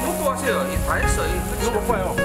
먹고 가세요. 이 다 했어. 이거 이거 먹고 와요.